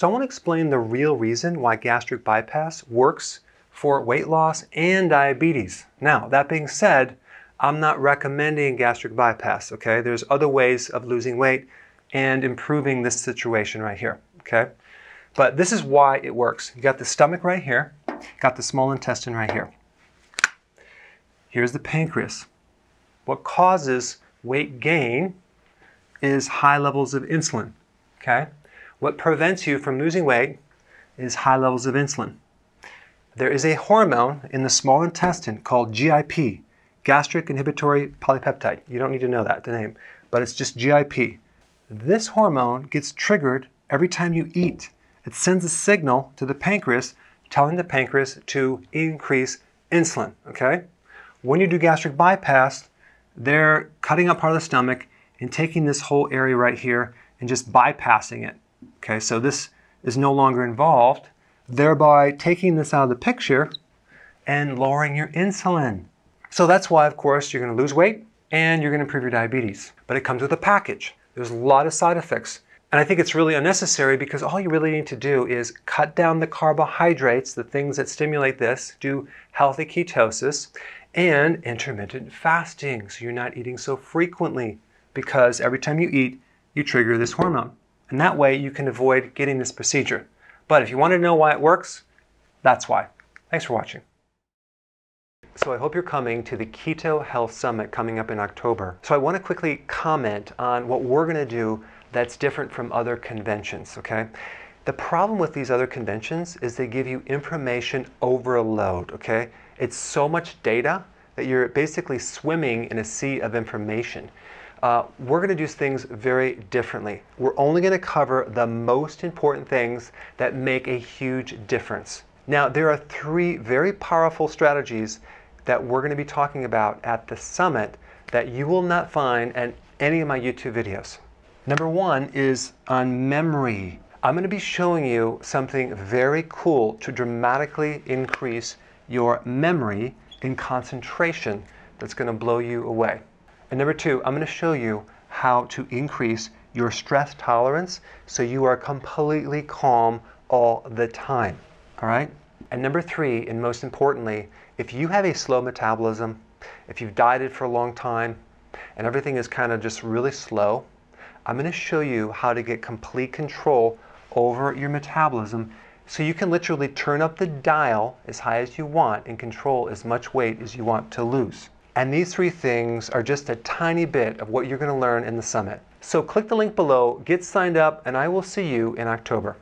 So I want to explain the real reason why gastric bypass works for weight loss and diabetes. Now, that being said, I'm not recommending gastric bypass, okay? There's other ways of losing weight and improving this situation right here, okay? But this is why it works. You got the stomach right here, got the small intestine right here. Here's the pancreas. What causes weight gain is high levels of insulin, okay? What prevents you from losing weight is high levels of insulin. There is a hormone in the small intestine called GIP, gastric inhibitory polypeptide. You don't need to know that, the name, but it's just GIP. This hormone gets triggered every time you eat. It sends a signal to the pancreas telling the pancreas to increase insulin, okay? When you do gastric bypass, they're cutting up part of the stomach and taking this whole area right here and just bypassing it. Okay, so this is no longer involved, thereby taking this out of the picture and lowering your insulin. So that's why, of course, you're going to lose weight and you're going to improve your diabetes. But it comes with a package. There's a lot of side effects. And I think it's really unnecessary because all you really need to do is cut down the carbohydrates, the things that stimulate this, do healthy ketosis, and intermittent fasting. So you're not eating so frequently because every time you eat, you trigger this hormone. And that way you can avoid getting this procedure. But if you want to know why it works, that's why. Thanks for watching. So I hope you're coming to the Keto Health Summit coming up in October. So I want to quickly comment on what we're going to do that's different from other conventions, okay? The problem with these other conventions is they give you information overload, okay? It's so much data that you're basically swimming in a sea of information uh, we're going to do things very differently. We're only going to cover the most important things that make a huge difference. Now, there are three very powerful strategies that we're going to be talking about at the summit that you will not find in any of my YouTube videos. Number one is on memory. I'm going to be showing you something very cool to dramatically increase your memory and concentration that's going to blow you away. And number two, I'm going to show you how to increase your stress tolerance so you are completely calm all the time. All right? And number three, and most importantly, if you have a slow metabolism, if you've dieted for a long time, and everything is kind of just really slow, I'm going to show you how to get complete control over your metabolism so you can literally turn up the dial as high as you want and control as much weight as you want to lose. And these three things are just a tiny bit of what you're going to learn in the summit. So click the link below, get signed up, and I will see you in October.